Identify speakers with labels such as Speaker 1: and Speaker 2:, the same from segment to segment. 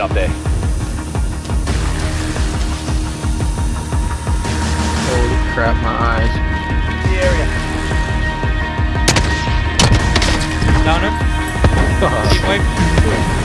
Speaker 1: it up there.
Speaker 2: Holy crap, my eyes.
Speaker 1: The area.
Speaker 3: Down him. Team wipe.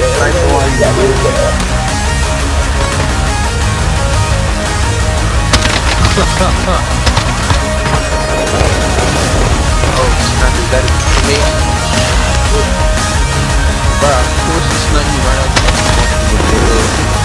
Speaker 2: Oh, is that me? Bruh, who was just sniping right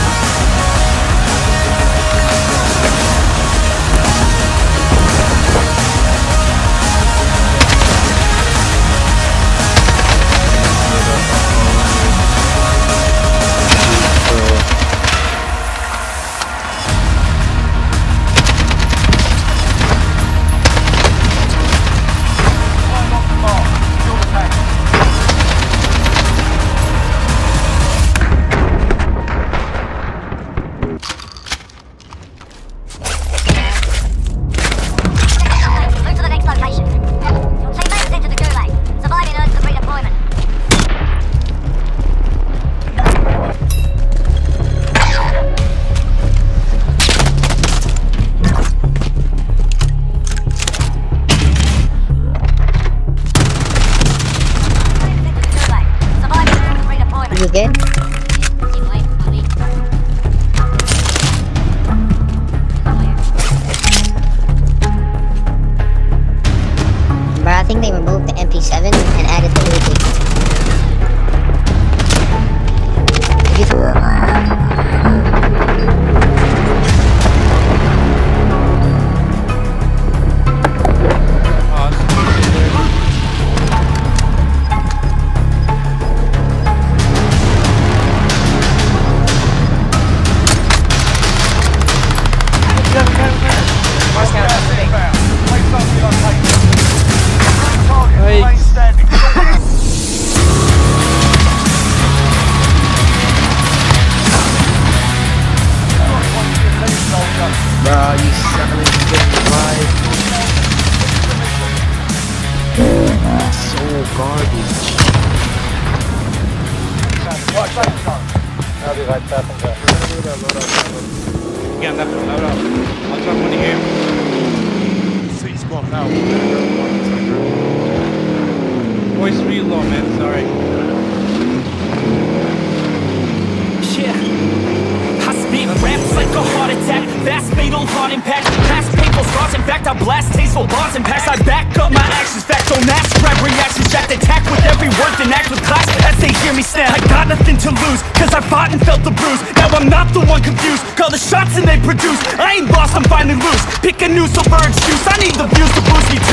Speaker 4: But I think they removed the MP7 and added the Uzi.
Speaker 3: Again, left, loud up. I'll drop money here.
Speaker 5: C spot now.
Speaker 3: Voice real low, man. Sorry.
Speaker 6: Yeah. I spit raps like a heart attack. Fast fatal heart impact. Past painful scars. In fact, I blast tasteful bars and packs. I back up my actions. Facts don't ask. Grab reactions. Jacked attack with every word. Then act with class as they hear me snap. I got nothing to lose. Cause I fought and felt the bruise. Now I'm not the one confused. Call the shots and they produce. I ain't lost. I'm finally loose. Pick a new silver excuse. I need the views to boost me to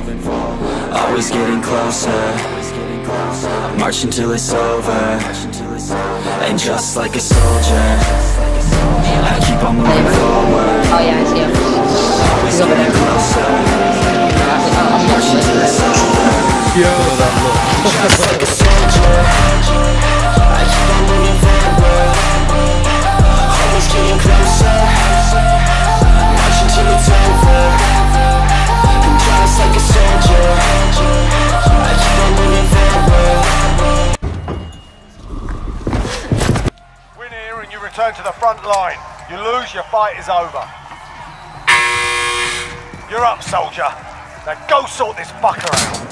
Speaker 7: Always getting closer. March until it's over. And just like a soldier, I keep on moving forward.
Speaker 4: Oh yeah, I see him.
Speaker 7: Always getting closer. March until it's over. Just like a soldier,
Speaker 5: return to the front line. You lose, your fight is over. You're up, soldier. Now go sort this fucker out.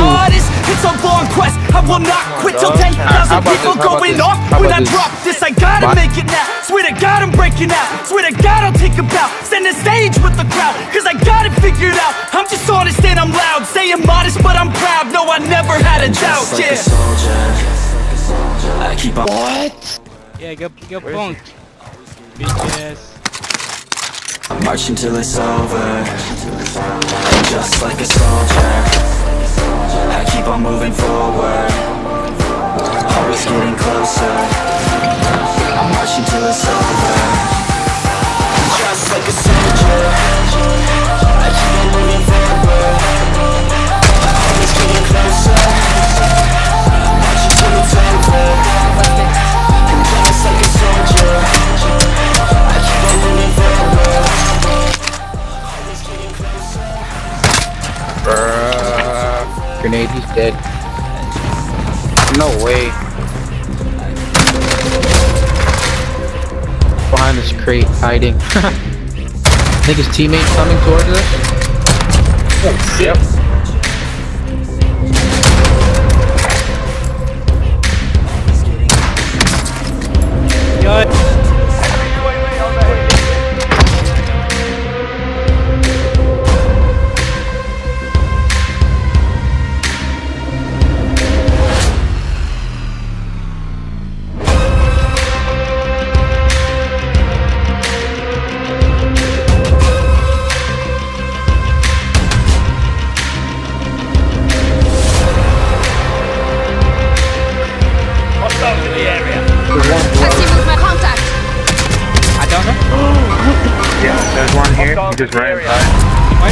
Speaker 6: modest It's a long quest I will not quit till 10,000
Speaker 2: How about
Speaker 6: people
Speaker 2: this? How about
Speaker 6: going
Speaker 2: this?
Speaker 6: off
Speaker 2: How
Speaker 6: When I
Speaker 2: about this?
Speaker 6: drop this I gotta
Speaker 2: What?
Speaker 6: make it now Swear to God I'm breaking out Swear to God I'll take a bow Stand the stage with the crowd Cause I got it figured out I'm just honest and I'm loud Saying modest but I'm proud No I never had a doubt
Speaker 7: Just like
Speaker 6: yeah
Speaker 7: a soldier. I keep on. What?
Speaker 3: Yeah, get get punked. Bitches.
Speaker 7: Marching till it's over. Just like a soldier I keep on moving forward. Always getting closer
Speaker 2: Grenade, he's dead. No way. Behind this crate, hiding. I think his teammate's coming towards us. Oh, yep.
Speaker 3: Yo,
Speaker 1: just ran inside.
Speaker 3: What?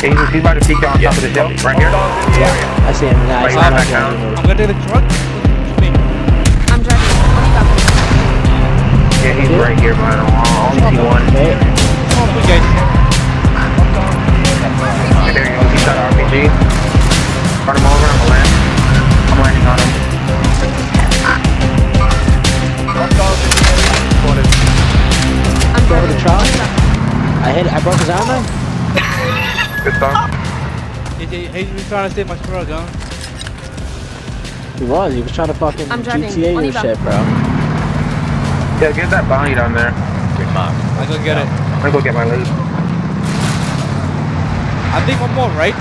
Speaker 1: He's, he's about to peek down on top of the hill. Right here.
Speaker 8: I see him. Nah,
Speaker 1: Right
Speaker 8: he's
Speaker 1: here,
Speaker 8: not
Speaker 1: back down.
Speaker 8: down.
Speaker 3: I'm gonna do the truck.
Speaker 9: I'm driving. What do you got?
Speaker 1: Yeah, he's right here, but the don't I only see one.
Speaker 8: Hey,
Speaker 3: Come on, you guys.
Speaker 1: There you go. He's got an RPG. Run him over.
Speaker 8: Broke his armor.
Speaker 1: Good stuff.
Speaker 3: He, he, he's been trying to save my squirrel gun.
Speaker 8: He was. He was trying to fucking
Speaker 9: I'm driving.
Speaker 8: GTA your
Speaker 9: Oliva.
Speaker 8: shit, bro.
Speaker 1: Yeah, get that bounty down there.
Speaker 3: I go get it.
Speaker 1: I'm gonna go get my loot.
Speaker 3: I think one more, right?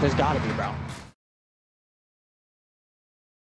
Speaker 8: There's gotta be, bro.